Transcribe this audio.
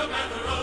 no matter